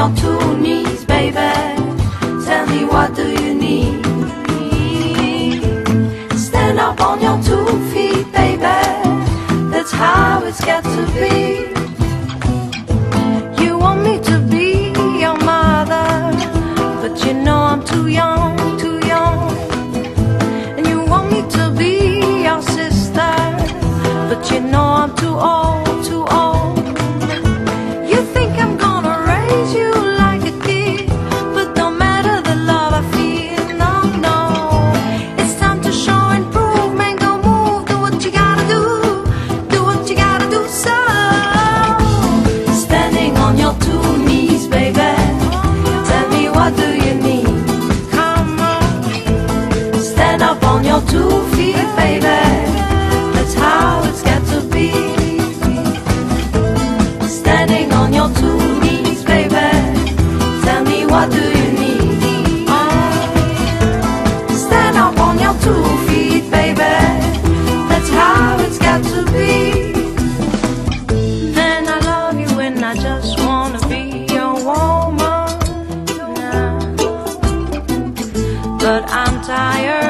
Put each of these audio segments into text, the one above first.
on two knees, baby. Tell me what do you need? Stand up on your two feet, baby. That's how it's got to be. You want me to be your mother, but you know I'm too young, too young. And you want me to be your sister, but you know I'm too old. but I'm tired.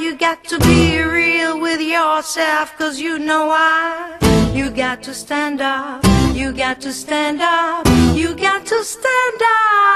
you got to be real with yourself, cause you know why. You got to stand up, you got to stand up, you got to stand up.